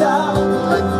out like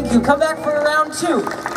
Thank you. Come back for round two.